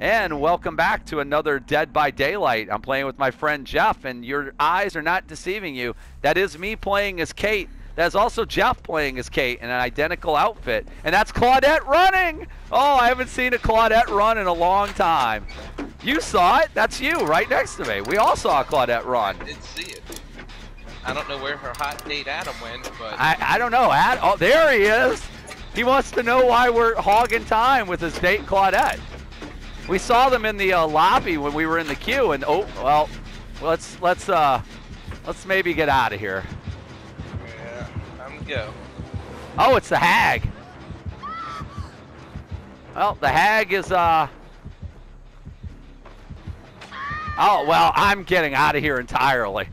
And welcome back to another Dead by Daylight. I'm playing with my friend Jeff, and your eyes are not deceiving you. That is me playing as Kate. That's also Jeff playing as Kate in an identical outfit. And that's Claudette running! Oh, I haven't seen a Claudette run in a long time. You saw it. That's you right next to me. We all saw Claudette run. I did see it. I don't know where her hot date Adam went, but I, I don't know. Ad, oh, there he is. He wants to know why we're hogging time with his date Claudette. We saw them in the uh, lobby when we were in the queue, and oh well, let's let's uh let's maybe get out of here. yeah, I'm go. Oh, it's the hag. Well, the hag is uh. Oh well, I'm getting out of here entirely.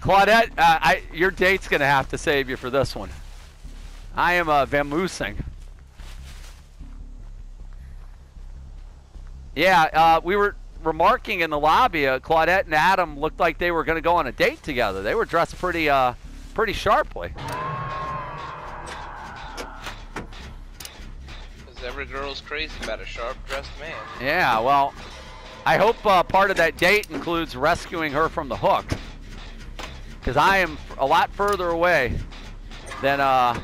Claudette, uh, I, your date's gonna have to save you for this one. I am uh, vamoosing. Yeah, uh, we were remarking in the lobby. Uh, Claudette and Adam looked like they were going to go on a date together. They were dressed pretty, uh, pretty sharply. Because every girl's crazy about a sharp-dressed man. Yeah, well, I hope uh, part of that date includes rescuing her from the hook. Because I am a lot further away than uh,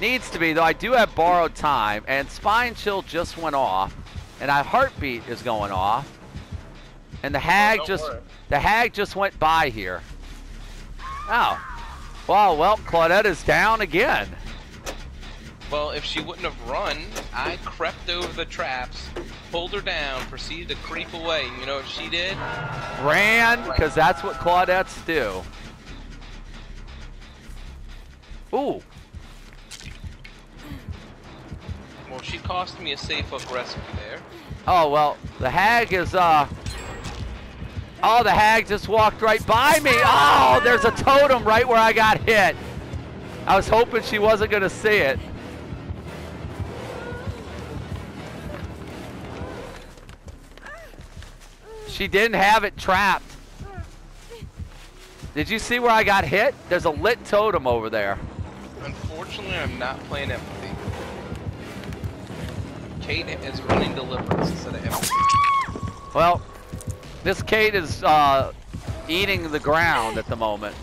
needs to be, though I do have borrowed time, and Spine Chill just went off, and our heartbeat is going off, and the oh, hag don't just worry. the hag just went by here. Oh, well, well, Claudette is down again. Well, if she wouldn't have run, I crept over the traps, pulled her down, proceeded to creep away. You know what she did? Ran, because that's what Claudettes do. Ooh, Well, she cost me a safe hook rescue there. Oh, well, the hag is, uh... Oh, the hag just walked right by me. Oh, there's a totem right where I got hit. I was hoping she wasn't going to see it. She didn't have it trapped. Did you see where I got hit? There's a lit totem over there. Unfortunately, I'm not playing empathy. Kate is running deliverance instead of empathy. Well, this Kate is uh, eating the ground at the moment.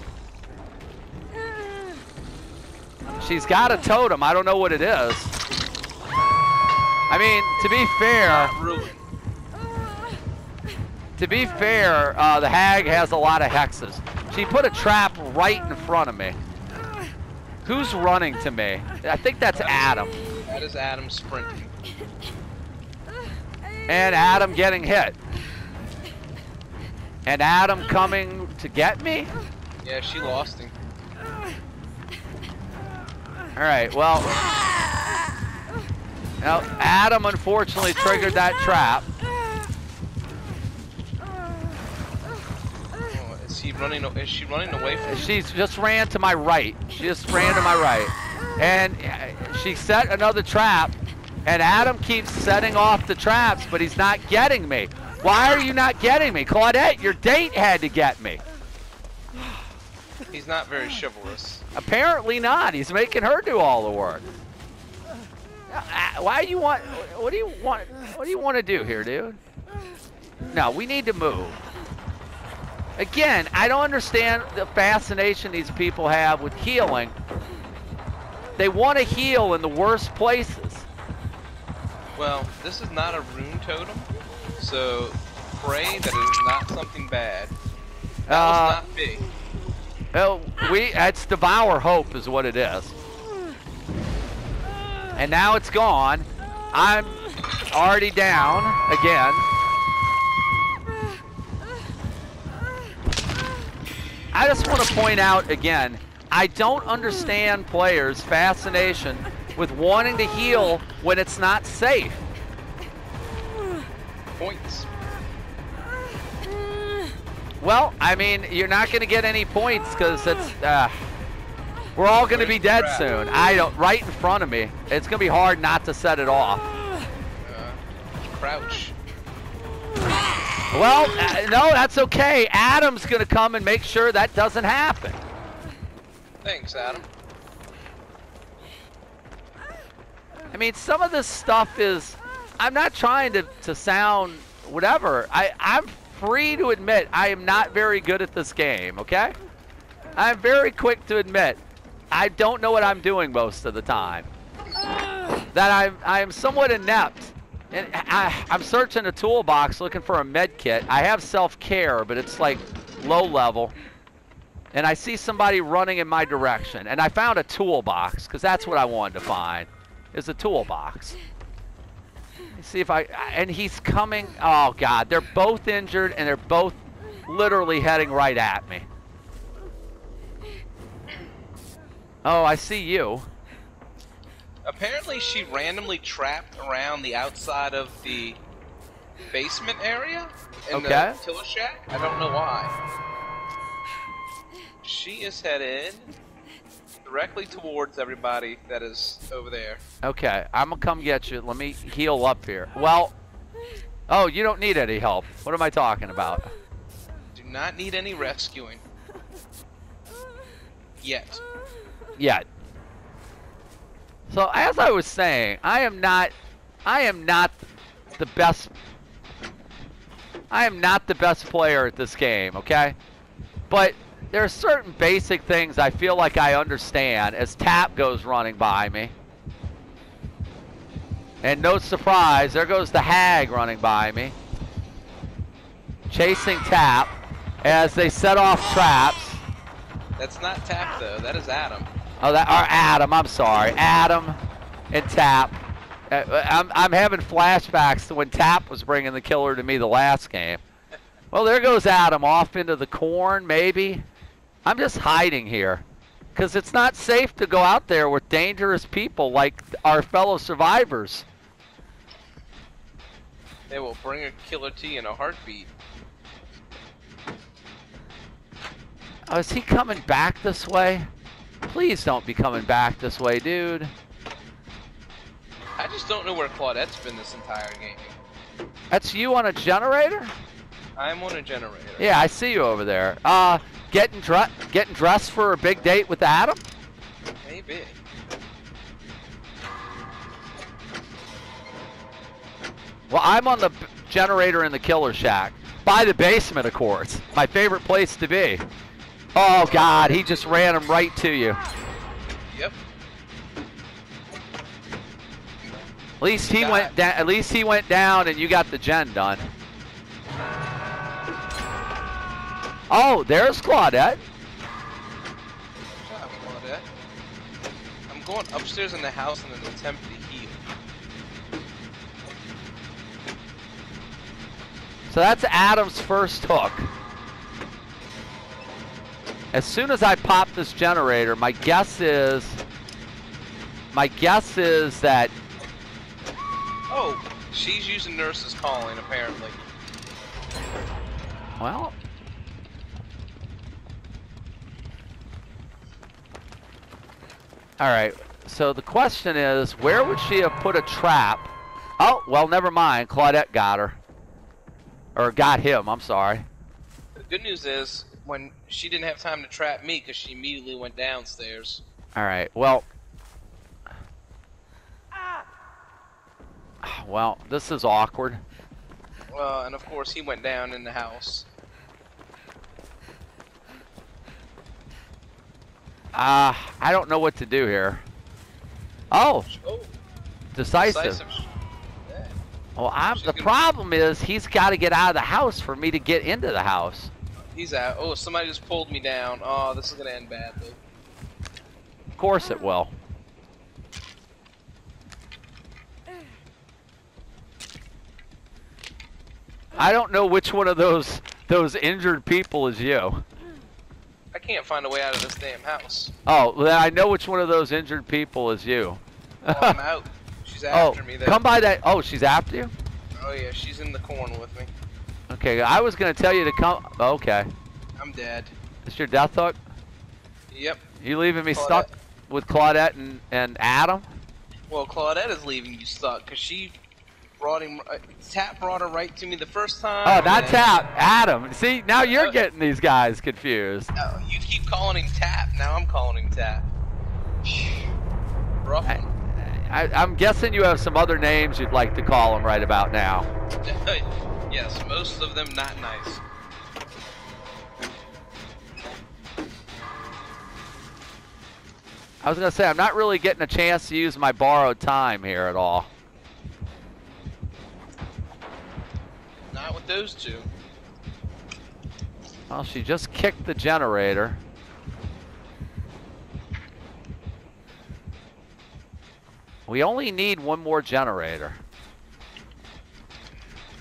She's got a totem. I don't know what it is. I mean, to be fair, to be fair, uh, the hag has a lot of hexes. She put a trap right in front of me. Who's running to me? I think that's Adam. That is Adam sprinting. And Adam getting hit. And Adam coming to get me? Yeah, she lost him. All right, well. Now, Adam unfortunately triggered that trap. Oh, is he running? Is she running away from? She just ran to my right. She just ran to my right. And she set another trap. And Adam keeps setting off the traps, but he's not getting me. Why are you not getting me? Claudette, your date had to get me. He's not very chivalrous. Apparently not. He's making her do all the work. Uh, Why do you want? What do you want? What do you want to do here, dude? No, we need to move. Again, I don't understand the fascination these people have with healing. They want to heal in the worst places. Well, this is not a rune totem, so pray that it is not something bad. That Uh, was not big. Oh, we it's devour hope is what it is. And now it's gone. I'm already down again. I just want to point out again, I don't understand players' fascination with wanting to heal when it's not safe. Points. Well, I mean, you're not going to get any points because it's. Uh, we're all going to be dead soon. I don't. Right in front of me. It's going to be hard not to set it off. Uh, crouch. Well, uh, no, that's okay. Adam's going to come and make sure that doesn't happen. Thanks, Adam. I mean, some of this stuff is I'm not trying to, to sound whatever. I, I'm free to admit I am not very good at this game, okay? I'm very quick to admit I don't know what I'm doing most of the time. That I'm, I'm somewhat inept. And I, I'm searching a toolbox looking for a med kit. I have self-care, but it's like low level. And I see somebody running in my direction. And I found a toolbox, because that's what I wanted to find, is a toolbox. Let me see if I, and he's coming, oh God, they're both injured and they're both literally heading right at me. Oh, I see you. Apparently, she randomly trapped around the outside of the basement area in Okay. the killer shack. I don't know why. She is headed directly towards everybody that is over there. Okay, I'm gonna come get you. Let me heal up here. Well, oh, you don't need any help. What am I talking about? Do not need any rescuing. Yet. Yet. So as I was saying, I am not, I am not the best. I am not the best player at this game. Okay, but there are certain basic things I feel like I understand as Tapp goes running by me. And no surprise, there goes the hag running by me. Chasing Tapp as they set off traps. That's not Tapp though. That is Adam. Oh, that or Adam. I'm sorry, Adam and Tapp. Uh, I'm I'm having flashbacks to when Tapp was bringing the killer to me the last game. Well, there goes Adam off into the corn, maybe. I'm just hiding here, because it's not safe to go out there with dangerous people like our fellow survivors. They will bring a killer T in a heartbeat. Oh, is he coming back this way? Please don't be coming back this way, dude. I just don't know where Claudette's been this entire game. That's you on a generator? I'm on a generator. Yeah, I see you over there. Uh, getting dre- getting dressed for a big date with Adam? Maybe. Well, I'm on the generator in the killer shack. By the basement, of course. My favorite place to be. Oh, God, he just ran him right to you. Yep. At least he God. went down. At least he went down, and you got the gen done. Oh, there's Claudette. Shut up, Claudette. I'm going upstairs in the house in an attempt to heal. So that's Adam's first hook. As soon as I pop this generator, my guess is, my guess is that Oh, she's using nurse's calling apparently. Well. All right. So the question is, where would she have put a trap? Oh, well, never mind. Claudette got her. Or got him, I'm sorry. The good news is, when she didn't have time to trap me because she immediately went downstairs. All right. Well. Well, this is awkward. Uh, and of course, he went down in the house. Uh, I don't know what to do here. Oh, Oh, decisive. decisive. Well, I'm, She's the gonna- problem is he's got to get out of the house for me to get into the house. He's out. Oh, somebody just pulled me down. Oh, this is gonna end badly. Of course it will. I don't know which one of those those injured people is you. Can't find a way out of this damn house. Oh, then I know which one of those injured people is you. Oh, I'm out. She's oh, after me. There. come by that. Oh, she's after you. Oh yeah, she's in the corner with me. Okay, I was gonna tell you to come. Okay, I'm dead. it's your death hook. Yep. You leaving me Claudette. stuck with Claudette and, and Adam? Well, Claudette is leaving you stuck because she brought him. Uh, Tapp brought her right to me the first time. Oh, not Tapp, Adam. See, now you're Uh, getting these guys confused. No, you keep calling him Tapp. Now I'm calling him Tapp. Rough I, I, I'm guessing you have some other names you'd like to call him right about now. yes, most of them not nice. I was gonna say I'm not really getting a chance to use my borrowed time here at all. Not with those two. Well, she just kicked the generator. We only need one more generator.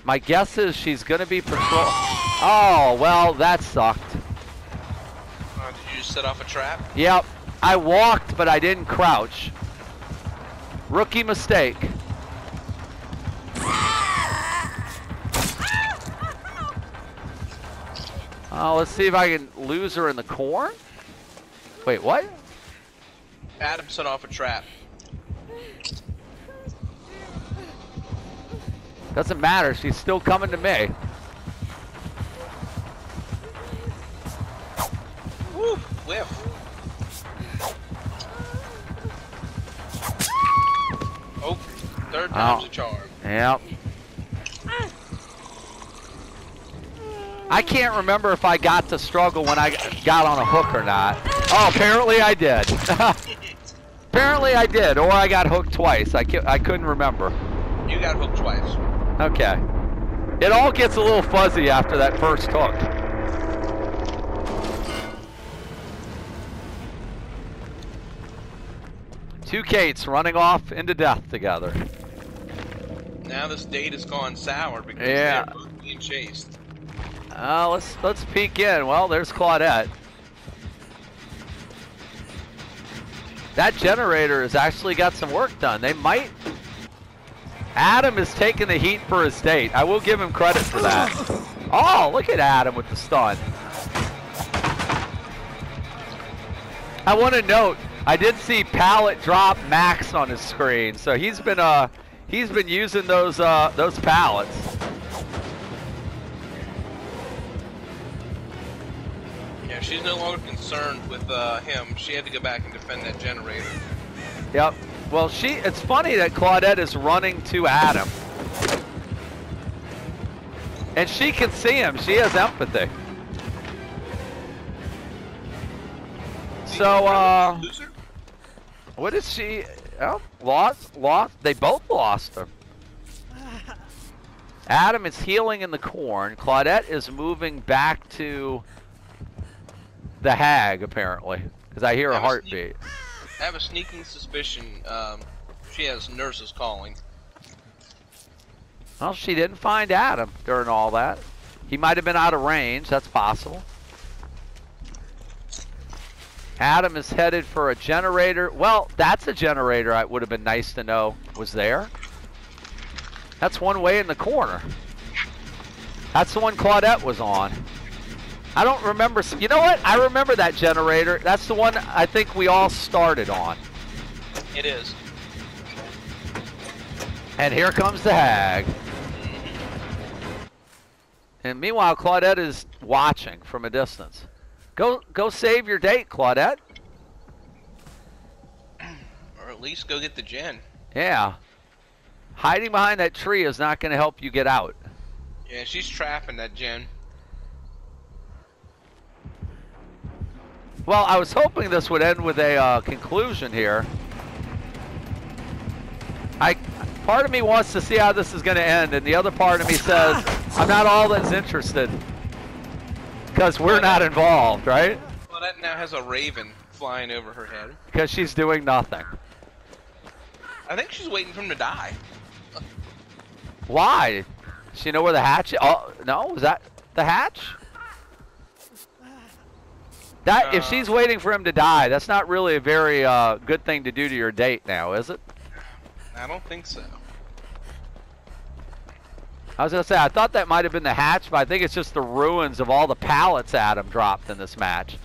My guess is she's gonna be patrol. Oh, well, that sucked. Uh, did you set off a trap? Yep. I walked, but I didn't crouch. Rookie mistake. Oh, let's see if I can lose her in the corn. Wait, what? Adam set off a trap. Doesn't matter. She's still coming to me. Woo! Whiff. Oh, third time's Oh. a charm. Yep. I can't remember if I got to struggle when I got on a hook or not. Oh, apparently I did. apparently I did, or I got hooked twice. I, I couldn't remember. You got hooked twice. Okay. It all gets a little fuzzy after that first hook. Two Kates running off into death together. Now this date has gone sour because Yeah. they're both being chased. Uh, let's let's peek in. Well, there's Claudette. That generator has actually got some work done. They might. Adam is taking the heat for his date. I will give him credit for that. Oh, look at Adam with the stun. I want to note, I did see Pallet drop Max on his screen, so he's been uh he's been using those uh those pallets. She's no longer concerned with uh, him. She had to go back and defend that generator. Yep. Well, she. It's funny that Claudette is running to Adam, and she can see him. She has empathy. So, uh, Loser? what is she? Oh, lost. Lost. They both lost her. Adam is healing in the corn. Claudette is moving back to the hag, apparently, because I hear a was neat. heartbeat. I have a sneaking suspicion um, she has nurses calling. Well, she didn't find Adam during all that. He might have been out of range. That's possible. Adam is headed for a generator. Well, that's a generator. It would have been nice to know was there. That's one way in the corner. That's the one Claudette was on. I don't remember. You know what? I remember that generator. That's the one I think we all started on. It is. And here comes the hag. Mm-hmm. And meanwhile, Claudette is watching from a distance. Go, go save your date, Claudette. Or at least go get the gen. Yeah. Hiding behind that tree is not going to help you get out. Yeah, she's trapping that gen. Well, I was hoping this would end with a uh, conclusion here. I, part of me wants to see how this is going to end, and the other part of me says I'm not all that's interested because we're not involved, right? Well, that now has a raven flying over her head. Because she's doing nothing. I think she's waiting for him to die. Why? Does she know where the hatch? Oh no, Is that the hatch? That if Uh. she's waiting for him to die, that's not really a very uh, good thing to do to your date now, is it? I don't think so. I was gonna say I thought that might have been the hatch, but I think it's just the ruins of all the pallets Adam dropped in this match.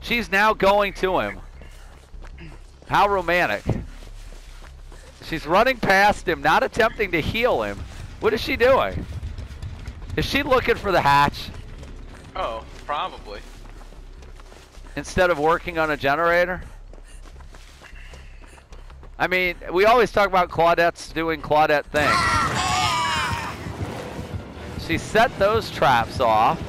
She's now going to him. How romantic. She's running past him, not attempting to heal him. What is she doing? Is she looking for the hatch Oh, probably. Instead of working on a generator? I mean, we always talk about Claudette's doing Claudette things. She set those traps off.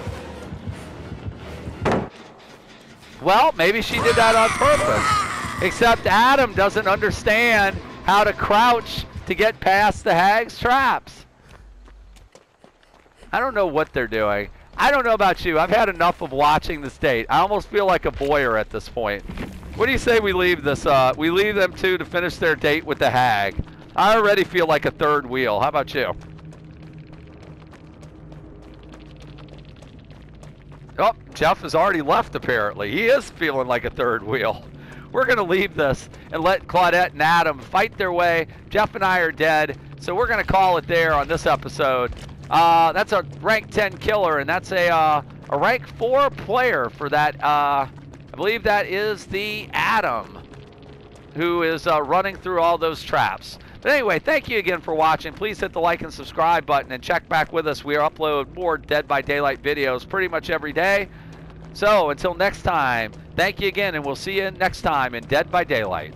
Well, maybe she did that on purpose. Except Adam doesn't understand how to crouch to get past the hag's traps. I don't know what they're doing. I don't know about you. I've had enough of watching the state. I almost feel like a voyeur at this point. What do you say we leave this? Uh, we leave them two to finish their date with the hag. I already feel like a third wheel. How about you? Oh, Jeff has already left apparently. He is feeling like a third wheel. We're going to leave this and let Claudette and Adam fight their way. Jeff and I are dead, so we're going to call it there on this episode. Uh, that's a rank 10 killer, and that's a, uh, a rank 4 player for that. Uh, I believe that is the Adam, who is uh, running through all those traps. But anyway, thank you again for watching. Please hit the like and subscribe button and check back with us. We upload more Dead by Daylight videos pretty much every day. So until next time, thank you again, and we'll see you next time in Dead by Daylight.